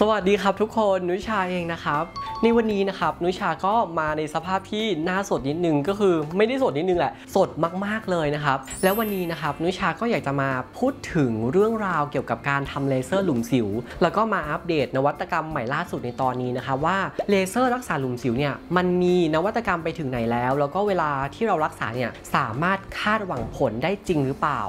สวัสดีครับทุกคนนุชาเองนะครับ ในวันนี้นะครับนุชาก็มาในสภาพที่หน้าสดนิดนึงก็คือไม่ได้สดนิดนึงแหละ สดมากๆเลยนะครับ แล้ววันนี้นะครับนุชาก็อยากจะมาพูดถึงเรื่องราวเกี่ยวกับการทำเลเซอร์หลุมสิว แล้วก็มาอัปเดตนวัตกรรมใหม่ล่าสุดในตอนนี้นะครับว่าเลเซอร์รักษาหลุมสิวเนี่ยมันมีนวัตกรรมไปถึงไหนแล้ว แล้วก็เวลาที่เรารักษาเนี่ยสามารถคาดหวังผลได้จริงหรือเปล่า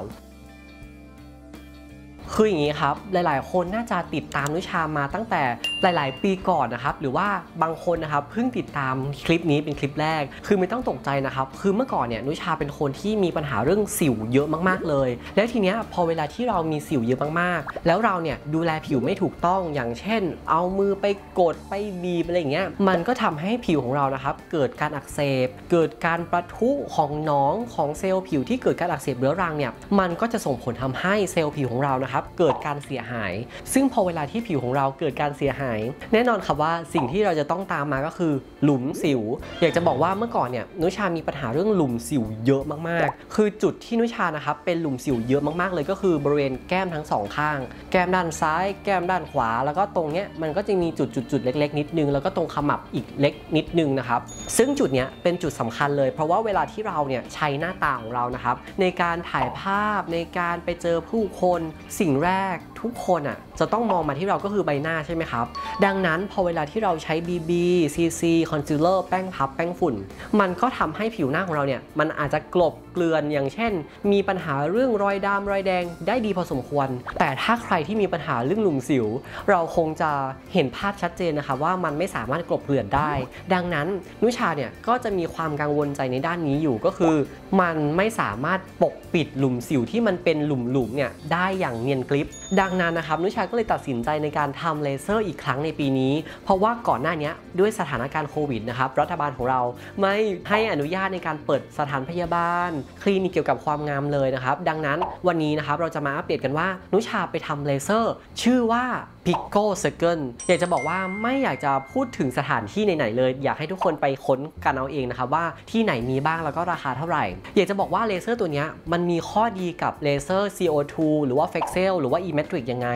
คืออย่างนี้ครับ หลายๆ คนน่าจะติดตามนุชามาตั้งแต่หลาย ๆ ปีก่อนนะครับ หรือว่าบางคนนะครับเพิ่งติดตามคลิปนี้เป็นคลิปแรก คือไม่ต้องตกใจนะครับ คือเมื่อก่อนเนี่ยนุชาเป็นคนที่มีปัญหาเรื่องสิวเยอะมาก ๆ เลย แล้วทีเนี้ยพอเวลาที่เรามีสิวเยอะมาก ๆ แล้วเราเนี่ยดูแลผิวไม่ถูกต้อง อย่างเช่น เอามือไปกดไปบีบอะไรอย่างเงี้ย มันก็ทำให้ผิวของเรานะครับเกิดการอักเสบ เกิดการประทุของหนองของเซลล์ผิวที่เกิดการอักเสบเรื้อรังเนี่ย มันก็จะส่งผลทำให้เซลล์ผิวของเรานะครับเกิดการเสียหาย ซึ่งพอเวลาที่ผิวของเราเกิดการเสียหาย แน่นอนครับว่าสิ่งที่เราจะต้องตามมาก็คือหลุมสิว อยากจะบอกว่าเมื่อก่อนเนี่ยนุชามีปัญหาเรื่องหลุมสิวเยอะมากๆ คือจุดที่นุชานะครับเป็นหลุมสิวเยอะมากๆ เลยก็คือบริเวณแก้มทั้งสองข้าง แก้มด้านซ้าย แก้มด้านขวา แล้วก็ตรงเนี้ยมันก็จะมีจุดจุดๆเล็ก ๆ นิดนึง แล้วก็ตรงขมับอีกเล็กนิดนึงนะครับ ซึ่งจุดเนี้ยเป็นจุดสำคัญเลย เพราะว่าเวลาที่เราเนี่ยใช้หน้าตาของเรานะครับในการถ่ายภาพในการไปเจอผู้คนสิ่งสิ่งแรกทุกคนอะจะต้องมองมาที่เราก็คือใบหน้าใช่ไหมครับ ดังนั้นพอเวลาที่เราใช้ BB CC Concealer แป้งพับแป้งฝุ่น มันก็ทำให้ผิวหน้าของเราเนี่ย มันอาจจะกลบเกลื่อนอย่างเช่น มีปัญหาเรื่องรอยดำรอยแดงได้ดีพอสมควร แต่ถ้าใครที่มีปัญหาเรื่องหลุมสิว เราคงจะเห็นภาพชัดเจนนะคะว่ามันไม่สามารถกลบเกลื่อนได้ ดังนั้นนุชาเนี่ยก็จะมีความกังวลใจในด้านนี้อยู่ก็คือ มันไม่สามารถปกปิดหลุมสิวที่มันเป็นหลุมๆเนี่ยได้อย่างเนียนกริปดังนั้นนะครับนุชาก็เลยตัดสินใจในการทำเลเซอร์อีกครั้งในปีนี้ เพราะว่าก่อนหน้านี้ด้วยสถานการณ์โควิดนะครับรัฐบาลของเราไม่ให้อนุญาตในการเปิดสถานพยาบาล คลินิกเกี่ยวกับความงามเลยนะครับ ดังนั้นวันนี้นะครับเราจะมาอัปเดตกันว่านุชาไปทำเลเซอร์ ชื่อว่า Pico Circle อยากจะบอกว่าไม่อยากจะพูดถึงสถานที่ไหนๆเลย อยากให้ทุกคนไปค้นกันเอาเองนะครับว่าที่ไหนมีบ้างแล้วก็ราคาเท่าไหร่ อยากจะบอกว่าเลเซอร์ตัวนี้มันมีข้อดีกับเลเซอร์ CO2 หรือว่า Fexel หรือว่า E-Matrix ยังไง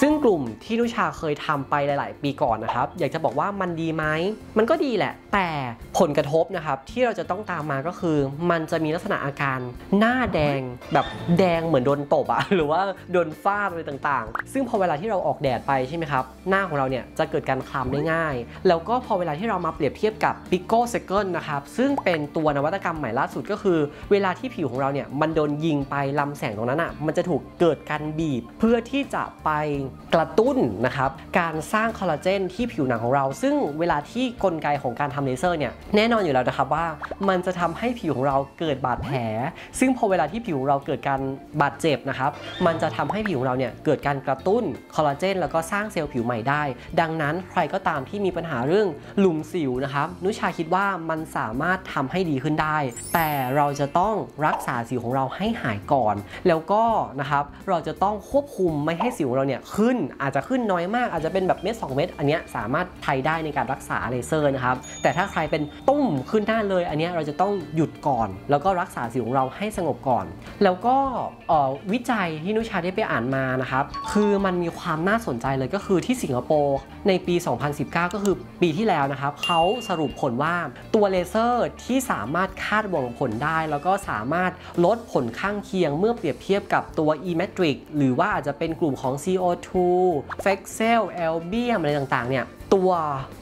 ซึ่งกลุ่มที่นุชาเคยทำไปหลาย ๆ ปีก่อนนะครับ อยากจะบอกว่ามันดีไหม มันก็ดีแหละ แต่ผลกระทบนะครับที่เราจะต้องตามมาก็คือ มันจะมีลักษณะอาการหน้าแดงแบบแดงเหมือนโดนตบอะหรือว่าโดนฟาดอะไรต่าง ๆ ซึ่งพอเวลาที่เราออกแดดไปใช่ไหมครับ หน้าของเราเนี่ยจะเกิดการคล้ำได้ง่าย แล้วก็พอเวลาที่เรามาเปรียบเทียบกับ Pico Second นะครับ ซึ่งเป็นตัวนวัตกรรมใหม่ล่าสุดก็คือ เวลาที่ผิวของเราเนี่ยมันโดนยิงไปลำแสงตรงนั้นอะมันจะถูกเกิดการบีบ เพื่อที่จะไปกระตุ้นนะครับการสร้างคอลลาเจนที่ผิวหนังของเรา ซึ่งเวลาที่กลไกของการทำเลเซอร์เนี่ยแน่นอนอยู่แล้วนะครับว่ามันจะทำให้ผิวของเราเกิดบาดแผล ซึ่งพอเวลาที่ผิวของเราเกิดการบาดเจ็บนะครับมันจะทำให้ผิวของเราเนี่ยเกิดการกระตุ้นคอลลาเจนแล้วก็สร้างเซลล์ผิวใหม่ได้ ดังนั้นใครก็ตามที่มีปัญหาเรื่องหลุมสิวนะครับนุชาคิดว่ามันสามารถทำให้ดีขึ้นได้ แต่เราจะต้องรักษาสิวของเราให้หายก่อน แล้วก็นะครับเราจะต้องควบคุมไม่ให้สิวของเราเนี่ยขึ้นอาจจะขึ้นน้อยมากอาจจะเป็นแบบเม็ด2 เม็ดอันเนี้ยสามารถไทยได้ในการรักษาเลเซอร์นะครับแต่ถ้าใครเป็นตุ้มขึ้นหน้าเลย อันเนี้ยเราจะต้องหยุดก่อน แล้วก็รักษาสิวของเราให้สงบก่อน แล้วก็วิจัยที่นุชาได้ไปอ่านมานะครับคือมันมีความน่าสนใจเลยก็คือที่สิงคโปร์ในปี 2019 ก็คือปีที่แล้วนะครับเขาสรุปผลว่าตัวเลเซอร์ที่สามารถคาดหวังผลได้ แล้วก็สามารถลดผลข้างเคียงเมื่อเปรียบเทียบกับตัว E-Matrix หรือว่าอาจจะเป็นกลุ่มของ CO2 Fexel Albium อะไรต่างๆเนี่ย ตัว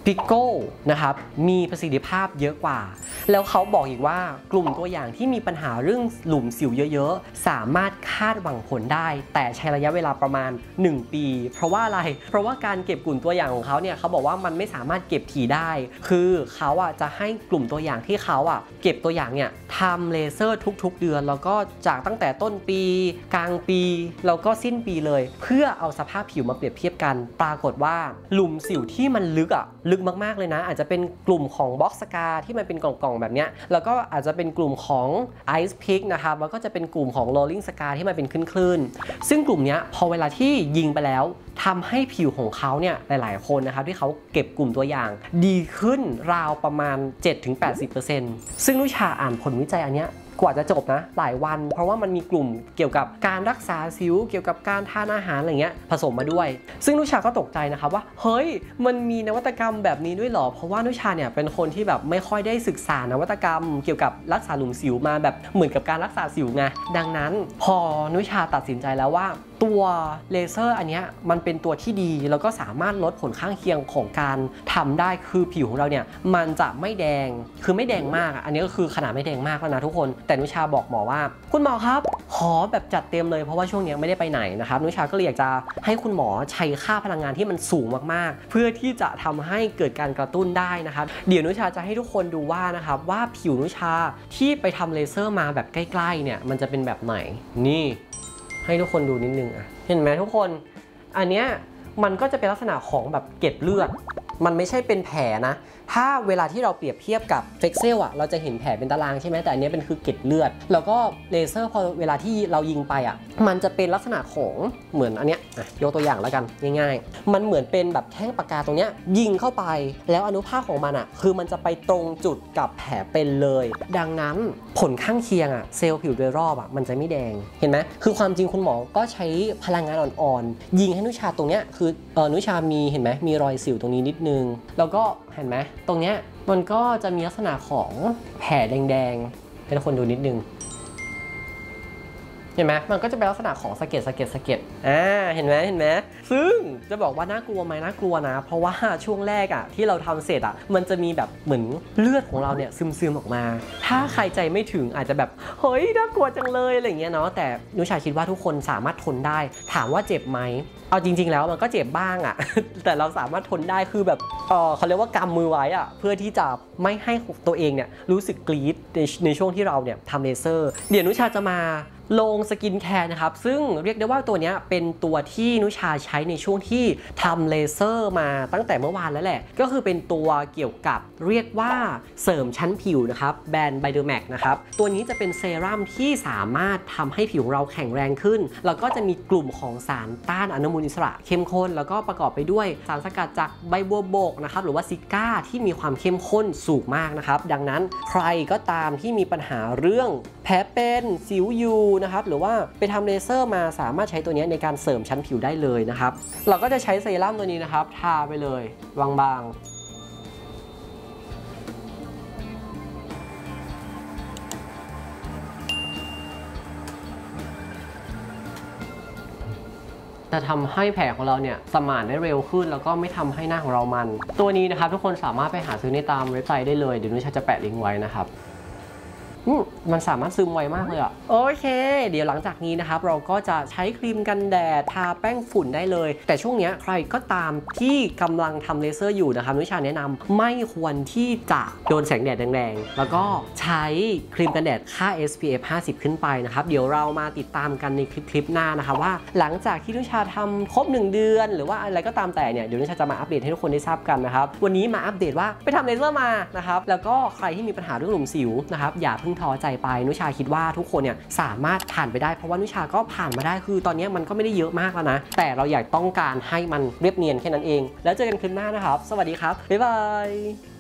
Pico นะครับมีประสิทธิภาพเยอะกว่า แล้วเขาบอกอีกว่ากลุ่มตัวอย่างที่มีปัญหาเรื่องหลุมสิวเยอะๆ สามารถคาดหวังผลได้ แต่ใช้ระยะเวลาประมาณ 1 ปี เพราะว่าอะไร เพราะว่าการเก็บกลุ่มตัวอย่างของเขาเนี่ยเขาบอกว่ามันไม่สามารถเก็บถี่ได้ คือเขาอะจะให้กลุ่มตัวอย่างที่เขาอะเก็บตัวอย่างเนี่ยทำเลเซอร์ทุก ๆ เดือน แล้วก็จากตั้งแต่ต้นปี กลางปี แล้วก็สิ้นปีเลย เพื่อเอาสภาพผิวมาเปรียบเทียบกัน ปรากฏว่าหลุมสิวที่มันลึกอะลึกมากๆเลยนะ อาจจะเป็นกลุ่มของบ็อกสกาที่มันเป็นกล่องๆแบบเนี้ยแล้วก็อาจจะเป็นกลุ่มของ Ice Pick นะครับแล้วก็จะเป็นกลุ่มของ Rolling Scar ที่มันเป็นคลื่นๆซึ่งกลุ่มเนี้ยพอเวลาที่ยิงไปแล้วทำให้ผิวของเขาเนี่ยหลาย ๆ คนนะครับที่เขาเก็บกลุ่มตัวอย่าง ดีขึ้นราวประมาณ 7-80%ซึ่งนุชาอ่านผลวิจัยอันเนี้ย กว่าจะจบนะหลายวัน เพราะว่ามันมีกลุ่มเกี่ยวกับการรักษาสิว เกี่ยวกับการทานอาหารอะไรเงี้ยผสมมาด้วย ซึ่งนุชาก็ตกใจนะครับว่า เฮ้ย มันมีนวัตกรรมแบบนี้ด้วยหรอ เพราะว่านุชาเนี่ยเป็นคนที่แบบไม่ค่อยได้ศึกษานวัตกรรม เกี่ยวกับรักษาหลุมสิวมาแบบเหมือนกับการรักษาสิวไงดังนั้น พอนุชาตัดสินใจแล้วว่า ตัวเลเซอร์อันนี้มันเป็นตัวที่ดี แล้วก็สามารถลดผลข้างเคียงของการทำได้คือผิวของเราเนี่ยมันจะไม่แดงคือไม่แดงมาก อันนี้ก็คือขนาดไม่แดงมากแล้วนะทุกคน แต่นุชาบอกหมอว่า คุณหมอครับขอแบบจัดเต็มเลยเพราะว่าช่วงนี้ไม่ได้ไปไหนนะครับนุชาก็เลยอยากจะให้คุณหมอใช้ค่าพลังงานที่มันสูงมากๆ เพื่อที่จะทำให้เกิดการกระตุ้นได้นะครับเดี๋ยวนุชาจะให้ทุกคนดูว่านะครับว่าผิวนุชาที่ไปทำเลเซอร์มาแบบใกล้ๆเนี่ยมันจะเป็นแบบไหนนี่ ให้ทุกคนดูนิดนึงอะเห็นไหมทุกคนอันเนี้ยมันก็จะเป็นลักษณะของแบบเก็ดเลือด มันไม่ใช่เป็นแผลนะถ้าเวลาที่เราเปรียบเทียบกับเฟกเซลอะเราจะเห็นแผลเป็นตารางใช่ไหมแต่อันนี้เป็นคือเกล็ดเลือด แล้วก็เลเซอร์พอเวลาที่เรายิงไปอะมันจะเป็นลักษณะของเหมือนอันเนี้ยอะยกตัวอย่างแล้วกันง่ายๆ มันเหมือนเป็นแบบแท่งปากกาตรงเนี้ยยิงเข้าไป แล้วอนุภาคของมันอะคือมันจะไปตรงจุดกับแผลเป็นเลย ดังนั้นผลข้างเคียงอะเซลล์ผิวโดยรอบอะมันจะไม่แดงเห็นไหมคือความจริงคุณหมอก็ใช้พลังงานอ่อนๆยิงให้นุชาตรงเนี้ยคือเออนุชามีเห็นไหมมีรอยสิวตรงนี้นิดนึง แล้วก็ เห็นไหมตรงเนี้ยมันก็จะมีลักษณะของแผลแดงๆให้ทุกคนดูนิดนึง เห็นไหมมันก็จะเป็นลักษณะของสะเก็ดสะเก็ดสะเก็ดอ่าเห็นไหมเห็นไหมซึ่งจะบอกว่าน่ากลัวไหมน่ากลัวนะ เพราะว่าช่วงแรกอะที่เราทำเสร็จอะมันจะมีแบบเหมือนเลือดของเราเนี่ยซึมๆออกมา ถ้าใครใจไม่ถึงอาจจะแบบเฮ้ยน่ากลัวจังเลยอะไรเงี้ยเนาะแต่นุชาคิดว่าทุกคนสามารถทนได้ ถามว่าเจ็บไหมเอาจริง ๆ แล้วมันก็เจ็บบ้างอะแต่เราสามารถทนได้คือแบบเออเขาเรียกว่ากำมือไว้อะเพื่อที่จะไม่ให้ตัวเองเนี่ยรู้สึกกรี๊ดในในช่วงที่เราเนี่ยทำเลเซอร์ เดี๋ยวนุชาจะมาลงสกินแคร์นะครับ ซึ่งเรียกได้ว่าตัวนี้เป็นตัวที่นุชาใช้ในช่วงที่ทำเลเซอร์มาตั้งแต่เมื่อวานแล้วแหละ ก็คือเป็นตัวเกี่ยวกับเรียกว่าเสริมชั้นผิวนะครับ แบรนด์ BIODERMA นะครับ ตัวนี้จะเป็นเซรั่มที่สามารถทำให้ผิวเราแข็งแรงขึ้น แล้วก็จะมีกลุ่มของสารต้านอนุมูลอิสระ เข้มข้น แล้วก็ประกอบไปด้วยสารสกัดจากใบบัวบกนะครับหรือว่าซิก้าที่มีความเข้มข้นสูงมากนะครับดังนั้นใครก็ตามที่มีปัญหาเรื่องแผลเป็นสิวอยู่นะครับหรือว่าไปทำเลเซอร์มาสามารถใช้ตัวนี้ในการเสริมชั้นผิวได้เลยนะครับ เราก็จะใช้เซรั่มตัวนี้นะครับทาไปเลยบางๆจะทำให้แผลของเราเนี่ยสมานได้เร็วขึ้น แล้วก็ไม่ทำให้หน้าของเรามัน ตัวนี้นะครับทุกคนสามารถไปหาซื้อในตามเว็บไซต์ได้เลย เดี๋ยวนุชาจะแปะลิงก์ไว้นะครับ มันสามารถซึมไวมากเลยอะโอเค เดี๋ยวหลังจากนี้นะครับ เราก็จะใช้ครีมกันแดดทาแป้งฝุ่นได้เลย แต่ช่วงนี้ใครก็ตามที่กำลังทำเลเซอร์อยู่นะครับนุชาแนะนำไม่ควรที่จะโดนแสงแดดแรงๆ แล้วก็ใช้ครีมกันแดดค่า SPF 50 ขึ้นไปนะครับ เดี๋ยวเรามาติดตามกันในคลิปคลิปหน้านะครับว่า หลังจากที่นุชาทำครบ 1 เดือน หรือว่าอะไรก็ตามแต่เนี่ยเดี๋ยวนุชาจะมาอัปเดตให้ทุกคนได้ทราบกันนะครับวันนี้มาอัปเดตว่าไปทำเลเซอร์มานะครับแล้วก็ใครที่มีปัญหาเรื่องหลุมสิวนะครับอย่าเพิ่งท้อใจไป นุชาคิดว่าทุกคนเนี่ยสามารถผ่านไปได้ เพราะว่านุชาก็ผ่านมาได้คือตอนนี้มันก็ไม่ได้เยอะมากแล้วนะ แต่เราอยากต้องการให้มันเรียบเนียนแค่นั้นเอง แล้วเจอกันคลิปหน้านะครับ สวัสดีครับบ๊ายบายย